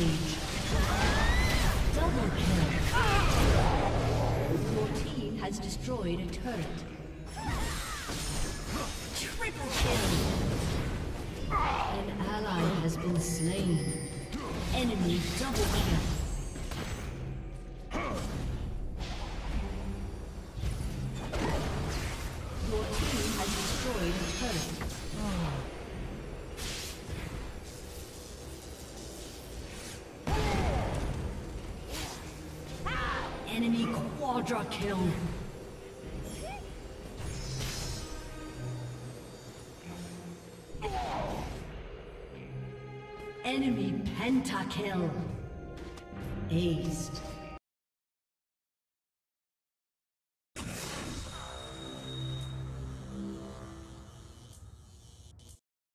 kill. Your team has destroyed a turret. Triple kill. An ally has been slain. Enemy double kill. Your team has destroyed a turret. Enemy quadra kill. Enemy pentakill. Aced.